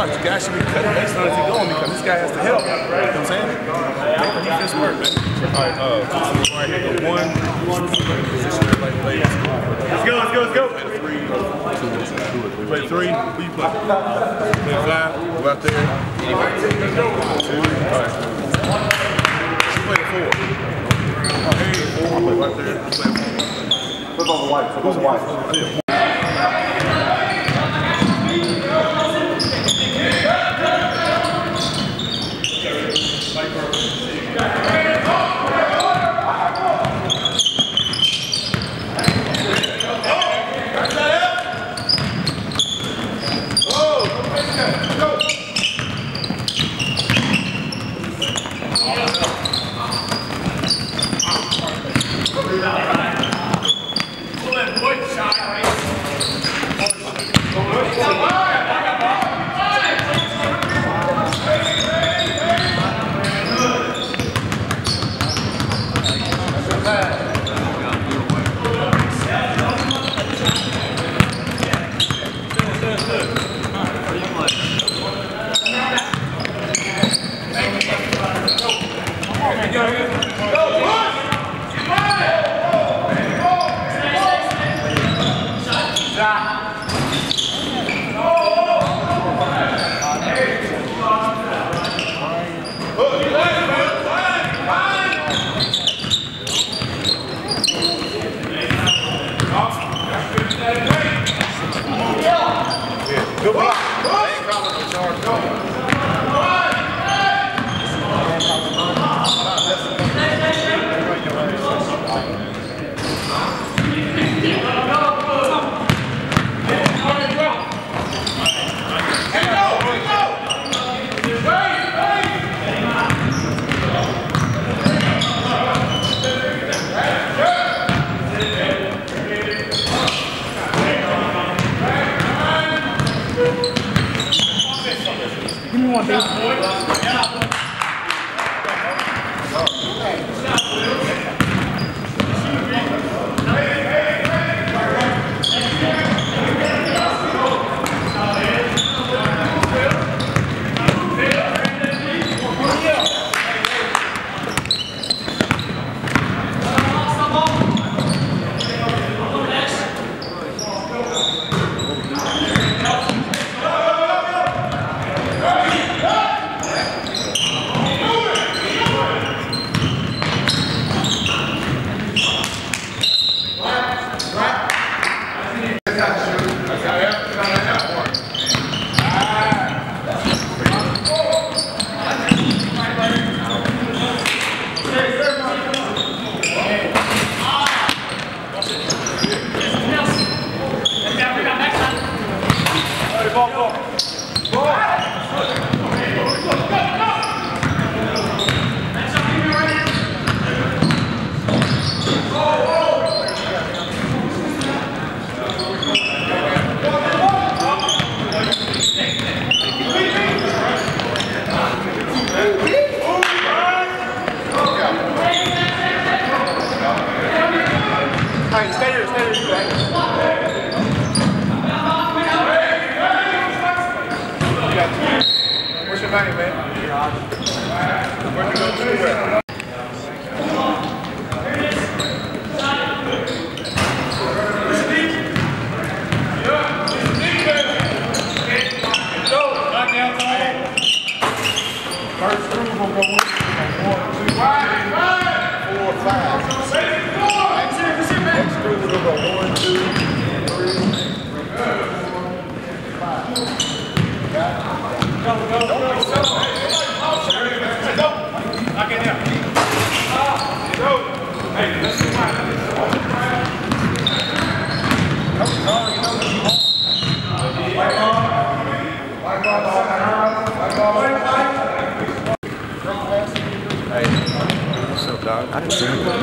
watch. The guy should be cutting based on if he's going because this guy has to help. You know what I'm saying? Make the defense work, man. All right, uh, all right, the one position everybody plays. Let's go, let's go, let's go. Play the three, two, play three. Who you play? Play five. Go out there. Two. All right. You play the four. Hey, four. Play right there. Play four. Flip over white. Flip over white. Yeah. uma vez. All What's man? Where'd you go to school at? First group will go in. One, two, three, four, five. Next group will go one, two, three, five. Got it? Go, go, go, go. Go. Lock it down. Go. Hey, let's do mine. Come on, you know what you want. White ball. White ball, white ball, white ball. What's up, dog? I didn't see him.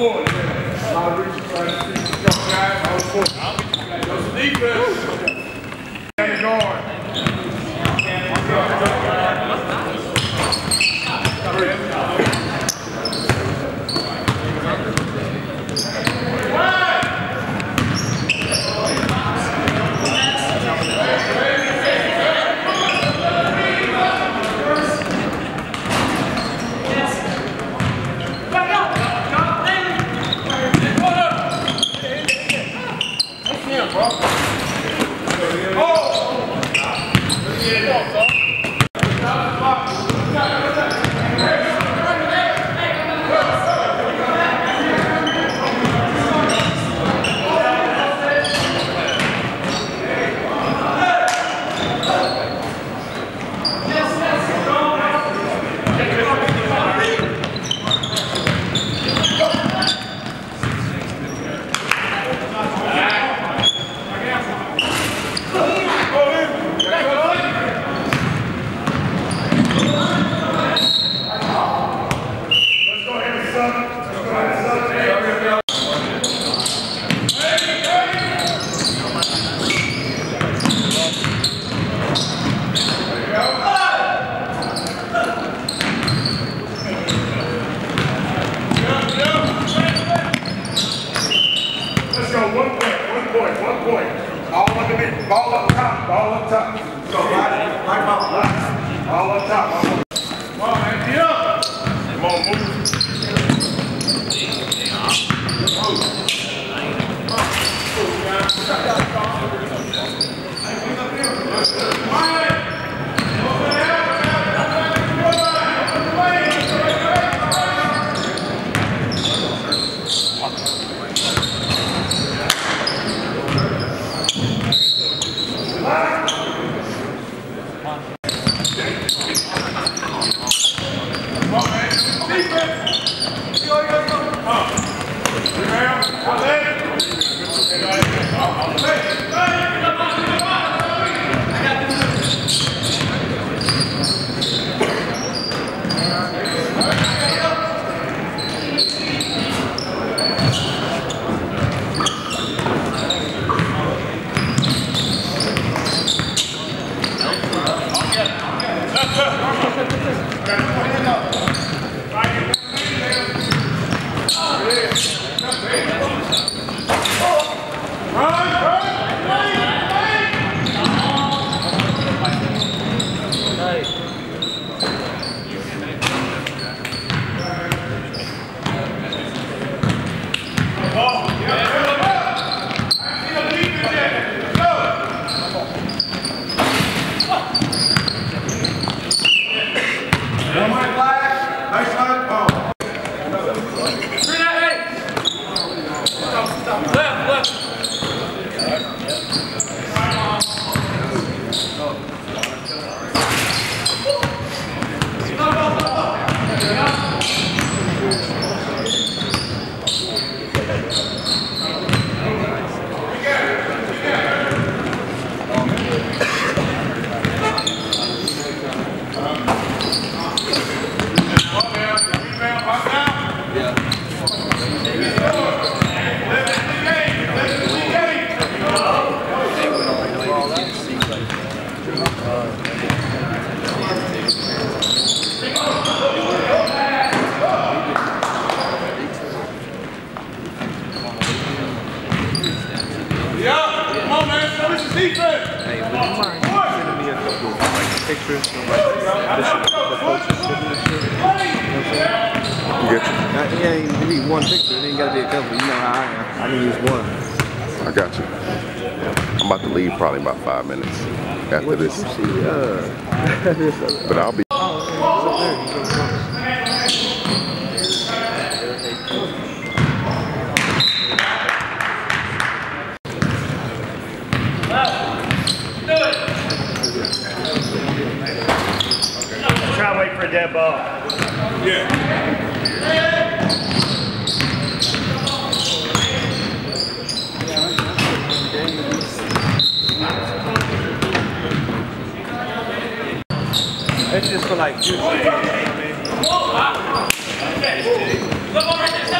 forward. Yeah. A lot of reaching trying to see guys. I was be Those defense. Shut up, Tom. Hey, would you mind sending me a couple like pictures of like the, sh- the coaches sitting and shit? You know what I'm saying? Get you. Not, yeah, you need one picture. It ain't gotta be a couple. You know how I am. I can use one. I got you. I'm about to leave probably about five minutes after What did you this, see? Uh, uh, but I'll be. oh, okay, guys do.